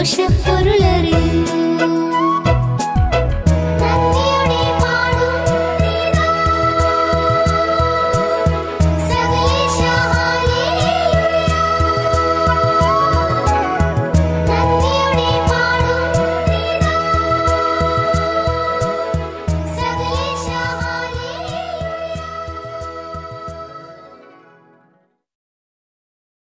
不是